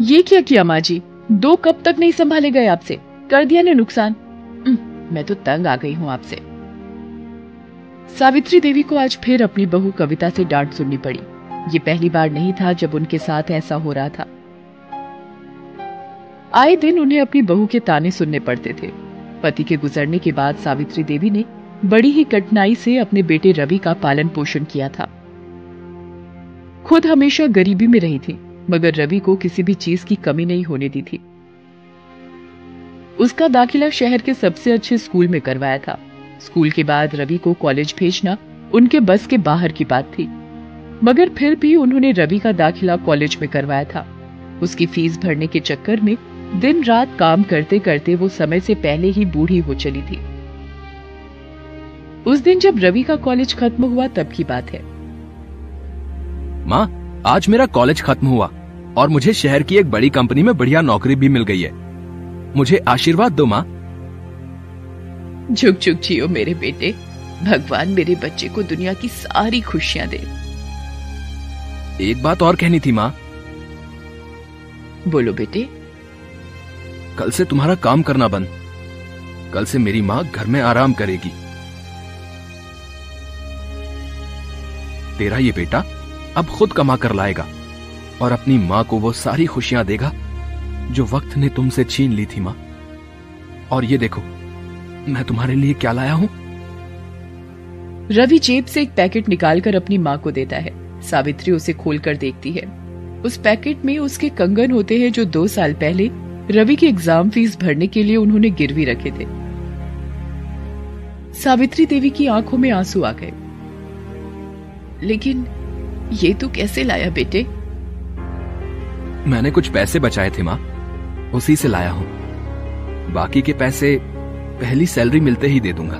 ये क्या किया माँ जी? दो कब तक नहीं संभाले गए आपसे। कर दिया ने नुकसान। मैं तो तंग आ गई हूँ आपसे। सावित्री देवी को आज फिर अपनी बहू कविता से डांट सुननी पड़ी। ये पहली बार नहीं था जब उनके साथ ऐसा हो रहा था। आए दिन उन्हें अपनी बहू के ताने सुनने पड़ते थे। पति के गुजरने के बाद सावित्री देवी ने बड़ी ही कठिनाई से अपने बेटे रवि का पालन पोषण किया था। खुद हमेशा गरीबी में रही थी। मगर रवि को किसी भी चीज़ की कमी नहीं होने दी थी। उसका दाखिला शहर के सबसे अच्छे स्कूल में करवाया था। स्कूल के बाद रवि को कॉलेज भेजना उनके बस के बाहर की बात थी। मगर फिर भी उन्होंने रवि का दाखिला कॉलेज में करवाया था। उसकी फ़ीस भरने के चक्कर में दिन रात काम करते करते वो समय से पहले ही बूढ़ी हो चली थी। उस दिन जब रवि का कॉलेज खत्म हुआ तब की बात है। माँ आज मेरा कॉलेज खत्म हुआ और मुझे शहर की एक बड़ी कंपनी में बढ़िया नौकरी भी मिल गई है। मुझे आशीर्वाद दो माँ। झुक झुक जियो मेरे बेटे। भगवान मेरे बच्चे को दुनिया की सारी खुशियाँ दे। एक बात और कहनी थी माँ। बोलो बेटे। कल से तुम्हारा काम करना बंद। कल से मेरी माँ घर में आराम करेगी। तेरा ये बेटा अब खुद कमा कर लाएगा और अपनी माँ को वो सारी खुशियाँ देगा जो वक्त ने तुमसे छीन ली थी माँ। और ये देखो, मैं तुम्हारे लिए क्या लाया हूँ? रवि जेब से एक पैकेट निकालकर अपनी माँ को देता है। सावित्री उसे खोलकर देखती है। उस पैकेट में उसके कंगन होते हैं जो दो साल पहले रवि की एग्ज़ाम फ़ीस भरने के लिए उन्होंने गिरवी रखे थे। सावित्री देवी की आँखों में आँसू आ गए। लेकिन ये तू कैसे लाया बेटे? मैंने कुछ पैसे बचाए थे माँ उसी से लाया हूँ। बाकी के पैसे पहली सैलरी मिलते ही दे दूँगा।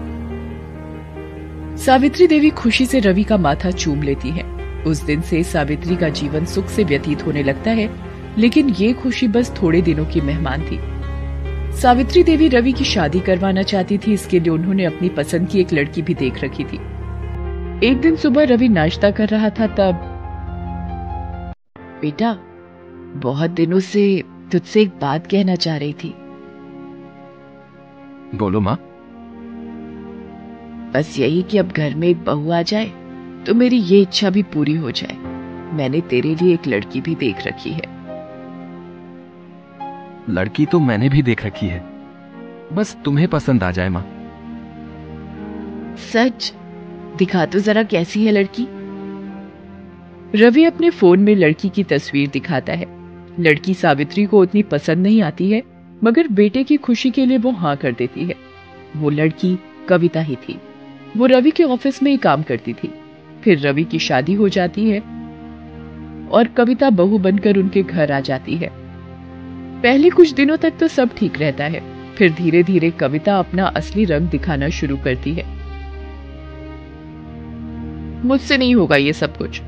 सावित्री देवी खुशी से रवि का माथा चूम लेती है। उस दिन से सावित्री का जीवन सुख से व्यतीत होने लगता है लेकिन ये खुशी बस थोड़े दिनों की मेहमान थी। सावित्री देवी रवि की शादी करवाना चाहती थी इसके लिए उन्होंने अपनी पसंद की एक लड़की भी देख रखी थी। एक दिन सुबह रवि नाश्ता कर रहा था तब बेटा बहुत दिनों से तुझसे एक बात कहना चाह रही थी। बोलो माँ। बस यही कि अब घर में एक बहू आ जाए तो मेरी ये इच्छा भी पूरी हो जाए। मैंने तेरे लिए एक लड़की भी देख रखी है। लड़की तो मैंने भी देख रखी है। बस तुम्हें पसंद आ जाए माँ। सच? दिखा तो जरा कैसी है लड़की? रवि अपने फ़ोन में लड़की की तस्वीर दिखाता है। लड़की सावित्री को उतनी पसंद नहीं आती है, मगर बेटे की खुशी के लिए वो हाँ कर देती है। वो लड़की, कविता ही थी। वो रवि के ऑफ़िस में ही काम करती थी। फिर रवि की शादी हो जाती है और कविता बहू बनकर उनके घर आ जाती है। पहले कुछ दिनों तक तो सब ठीक रहता है। फिर धीरे धीरे कविता अपना असली रंग दिखाना शुरू करती है। मुझसे नहीं होगा ये सब कुछ।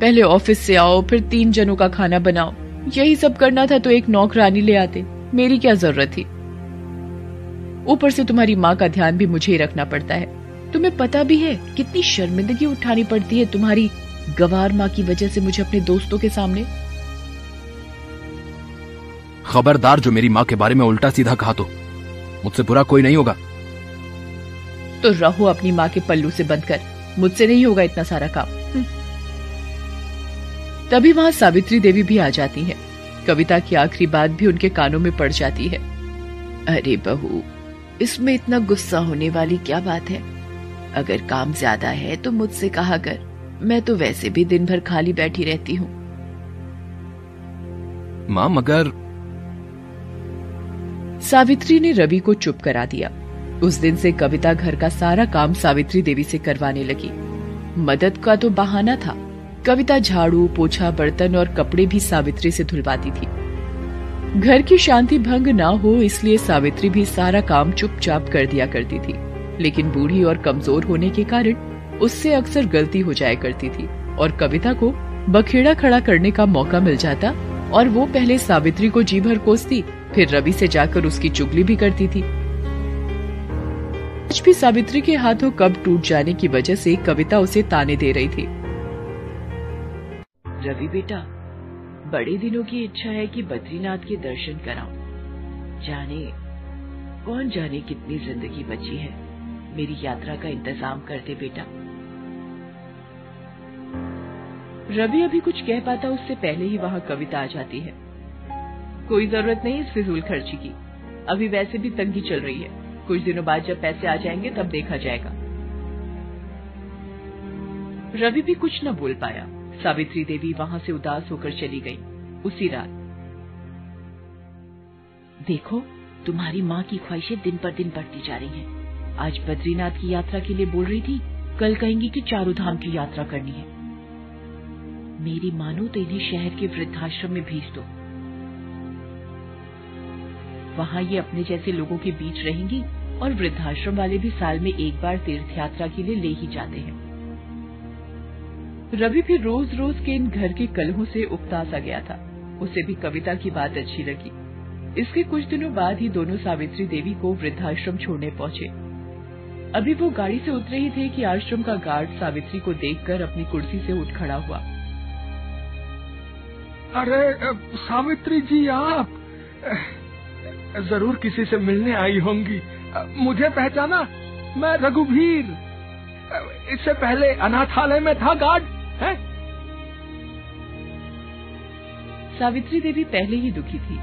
पहले ऑफ़िस से आओ फिर तीन जनों का खाना बनाओ। यही सब करना था तो एक नौकरानी ले आते। मेरी क्या ज़रूरत थी? ऊपर से तुम्हारी माँ का ध्यान भी मुझे ही रखना पड़ता है। तुम्हें पता भी है कितनी शर्मिंदगी उठानी पड़ती है तुम्हारी गवार माँ की वजह से मुझे अपने दोस्तों के सामने। खबरदार जो मेरी माँ के बारे में उल्टा सीधा कहा तो मुझसे बुरा कोई नहीं होगा। तो रहो अपनी माँ के पल्लू से बंद कर। मुझसे नहीं होगा इतना सारा काम। हम्म। तभी वहाँ सावित्री देवी भी आ जाती है। कविता की आखिरी बात भी उनके कानों में पड़ जाती है। अरे बहू इसमें इतना गुस्सा होने वाली क्या बात है? अगर काम ज़्यादा है तो मुझसे कहा कर। मैं तो वैसे भी दिन भर खाली बैठी रहती हूँ। माँ मगर सावित्री ने रवि को चुप करा दिया। उस दिन से कविता घर का सारा काम सावित्री देवी से करवाने लगी। मदद का तो बहाना था। कविता झाड़ू, पोछा, बर्तन और कपड़े भी सावित्री से धुलवाती थी। घर की शांति भंग ना हो, इसलिए सावित्री भी सारा काम चुपचाप कर दिया करती थी। लेकिन बूढ़ी और कमज़ोर होने के कारण उससे अक्सर गलती हो जाया करती थी और कविता को बखेड़ा खड़ा करने का मौका मिल जाता और वो पहले सावित्री को जी भर कोसती, फिर रवि से जाकर उसकी चुगली भी करती थी। आज भी सावित्री के हाथों कब टूट जाने की वजह से कविता उसे ताने दे रही थी। रवि बेटा, बड़े दिनों की इच्छा है कि बद्रीनाथ के दर्शन कराऊं। जाने, कौन जाने कितनी ज़िंदगी बची है? मेरी यात्रा का इंतज़ाम कर दे बेटा। रवि अभी कुछ कह पाता उससे पहले ही वहाँ कविता आ जाती है। कोई ज़रूरत नहीं इस फिजूल खर्ची की। अभी वैसे भी तंगी चल रही है। कुछ दिनों बाद जब पैसे आ जाएँगे, तब देखा जाएगा। रवि भी कुछ न बोल पाया। सावित्री देवी वहाँ से उदास होकर चली गई, उसी रात। देखो, तुम्हारी माँ की ख्वाहिशें दिन पर दिन बढ़ती जा रही हैं। आज बद्रीनाथ की यात्रा के लिए बोल रही थी, कल कहेंगी कि चारों धाम की यात्रा करनी है। मेरी मानो तो इन्हें शहर के वृद्धाश्रम में भेज दो। वहाँ ये अपने जैसे लोगों के बीच रहेंगी और वृद्धाश्रम वाले भी साल में एक बार तीर्थ यात्रा के लिए ले ही जाते हैं। रवि भी रोज रोज के इन घर के कलहों से उपता सा गया था। उसे भी कविता की बात अच्छी लगी। इसके कुछ दिनों बाद ही दोनों सावित्री देवी को वृद्धाश्रम छोड़ने पहुँचे। अभी वो गाड़ी से उतरे ही थे कि आश्रम का गार्ड सावित्री को देखकर अपनी कुर्सी से उठ खड़ा हुआ। अरे सावित्री जी, आप? ज़रूर किसी से मिलने आई होंगी। मुझे पहचाना मैं रघुवीर। इससे पहले अनाथालय में था गार्ड है? सावित्री देवी पहले ही दुखी थी।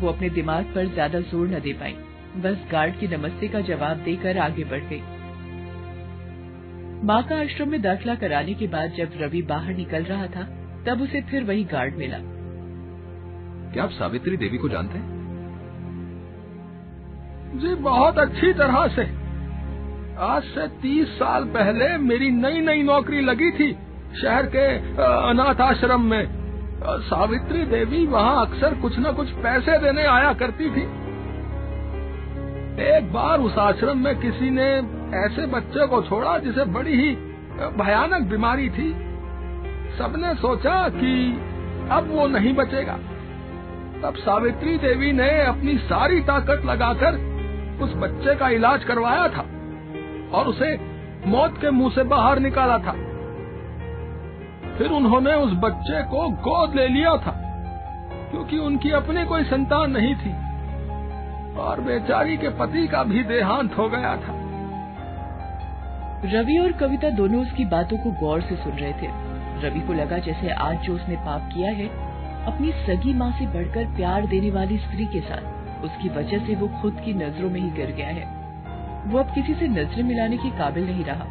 वो अपने दिमाग पर ज़्यादा ज़ोर न दे पाई। बस गार्ड की नमस्ते का जवाब देकर आगे बढ़ गई। माँ का आश्रम में दाखिला कराने के बाद जब रवि बाहर निकल रहा था तब उसे फिर वही गार्ड मिला। क्या आप सावित्री देवी को जानते हैं? जी, बहुत अच्छी तरह से। आज से तीस साल पहले मेरी नई नई नौकरी लगी थी शहर के अनाथ आश्रम में। सावित्री देवी वहाँ अक्सर कुछ न कुछ पैसे देने आया करती थी। एक बार उस आश्रम में किसी ने ऐसे बच्चे को छोड़ा जिसे बड़ी ही भयानक बीमारी थी। सबने सोचा कि अब वो नहीं बचेगा। तब सावित्री देवी ने अपनी सारी ताकत लगाकर उस बच्चे का इलाज करवाया था और उसे मौत के मुँह से बाहर निकाला था। फिर उन्होंने उस बच्चे को गोद ले लिया था, क्योंकि उनकी अपनी कोई संतान नहीं थी और बेचारी के पति का भी देहांत हो गया था। रवि और कविता दोनों उसकी बातों को गौर से सुन रहे थे। रवि को लगा जैसे आज जो उसने पाप किया है, अपनी सगी माँ से बढ़कर प्यार देने वाली स्त्री के साथ। उसकी वजह से वो खुद की नज़रों में ही गिर गया है। वो अब किसी से नज़रें मिलाने के काबिल नहीं रहा।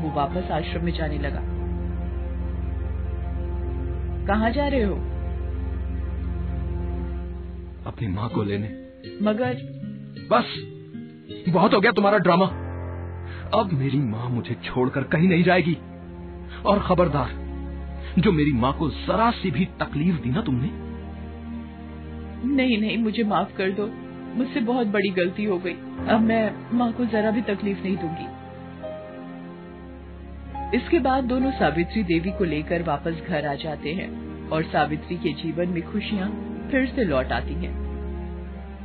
वो वापस आश्रम में जाने लगा। कहाँ जा रहे हो? अपनी माँ को लेने। मगर बस बहुत हो गया तुम्हारा ड्रामा अब मेरी माँ मुझे छोड़कर कहीं नहीं जाएगी। और खबरदार जो मेरी माँ को जरा सी भी तकलीफ़ दी ना तुमने नहीं नहीं, मुझे माफ़ कर दो। मुझसे बहुत बड़ी गलती हो गई। अब मैं माँ को जरा भी तकलीफ़ नहीं दूँगी। इसके बाद दोनों सावित्री देवी को लेकर वापस घर आ जाते हैं और सावित्री के जीवन में खुशियाँ फिर से लौट आती हैं।